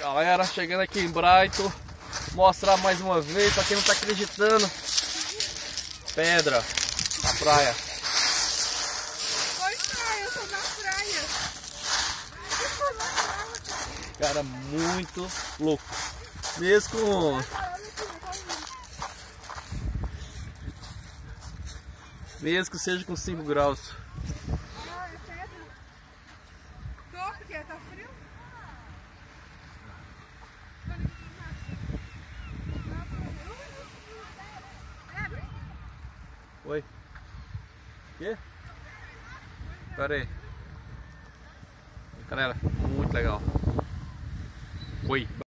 Galera, chegando aqui em Brighton, mostrar mais uma vez, pra quem não tá acreditando. Pedra na praia. Oi, tô na praia. Eu tô na praia. Cara, muito louco. Mesmo com... Olha Mesmo que seja com 5 graus. Ah, é pedra? Tô, porque tá frio. Oi. Quê? Pera aí. Galera, muito legal. Oi.